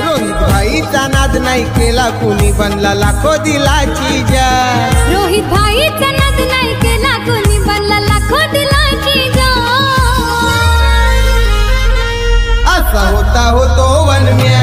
रोहित भाईचा नाद नाही केला कुणी बनला लाखो दिला जा रोहित भाईचा नाद नाही केला कुणी बनला लाखो दिला जान असा होता होतो वनम्या.